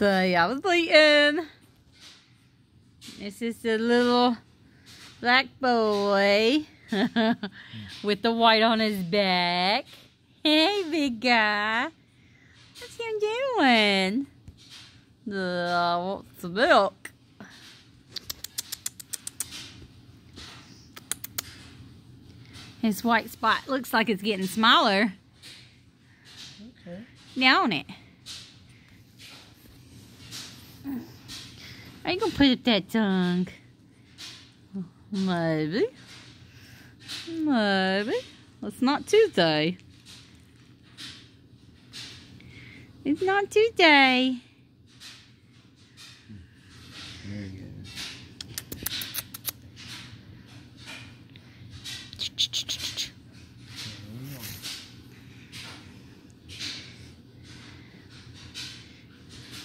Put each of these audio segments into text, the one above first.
birthday. I was bleeding. This is the little black boy with the white on his back. Hey, big guy. What's him doing? Uh, wants some milk. His white spot looks like it's getting smaller. Okay. Down it. You gonna put up that tongue? Maybe. Maybe. It's not Tuesday. It's not Tuesday.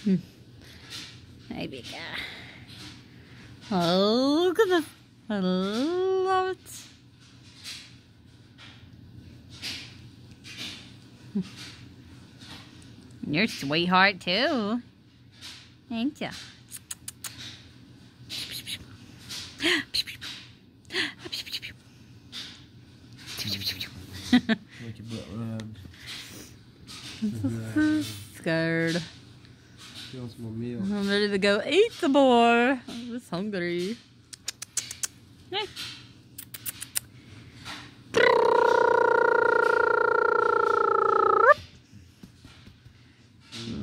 Go. Maybe guy. Oh, look at this. I love it. You're a sweetheart too. Ain't ya? Make your butt rubbed. Scared. She wants more milk. I'm ready to go eat some more. I'm just hungry. Hey.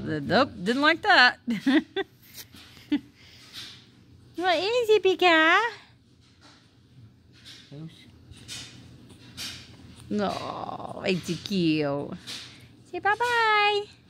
Nope, didn't like that. what is it, big guy? No, it's cute. Say bye-bye.